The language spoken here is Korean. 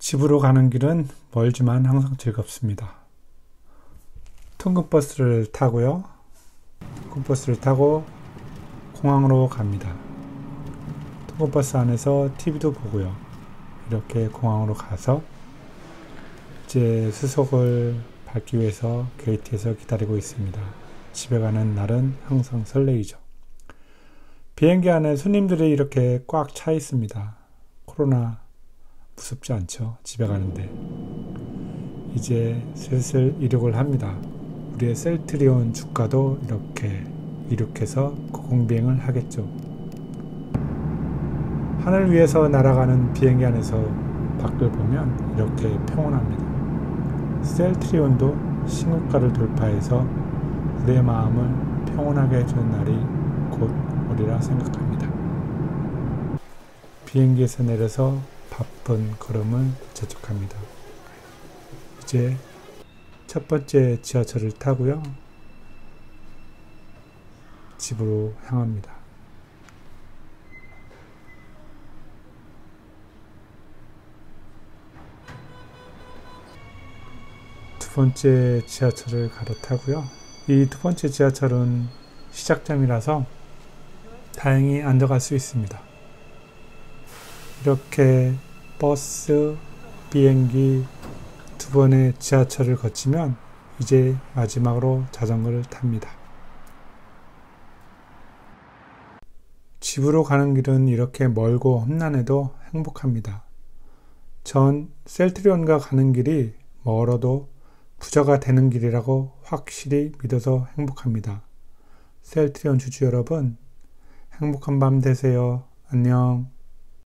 집으로 가는 길은 멀지만 항상 즐겁습니다. 통근버스를 타고요. 통근버스를 타고 공항으로 갑니다. 통근버스 안에서 TV도 보고요. 이렇게 공항으로 가서 이제 수속을 밟기 위해서 게이트에서 기다리고 있습니다. 집에 가는 날은 항상 설레이죠. 비행기 안에 손님들이 이렇게 꽉 차 있습니다. 코로나 무섭지 않죠? 집에 가는데. 이제 슬슬 이륙을 합니다. 우리의 셀트리온 주가도 이렇게 이륙해서 공비행을 하겠죠. 하늘 위에서 날아가는 비행기 안에서 밖을 보면 이렇게 평온합니다. 셀트리온도 신국가를 돌파해서 우리의 마음을 평온하게 해주는 날이 곧 오리라 생각합니다. 비행기에서 내려서 바쁜 걸음을 재촉합니다. 이제 첫 번째 지하철을 타고요. 집으로 향합니다. 두 번째 지하철을 갈아타고요. 이 두 번째 지하철은 시작점이라서 다행히 앉아갈 수 있습니다. 이렇게 버스, 비행기 두 번의 지하철을 거치면 이제 마지막으로 자전거를 탑니다. 집으로 가는 길은 이렇게 멀고 험난해도 행복합니다. 전 셀트리온과 가는 길이 멀어도 부자가 되는 길이라고 확실히 믿어서 행복합니다. 셀트리온 주주 여러분, 행복한 밤 되세요. 안녕.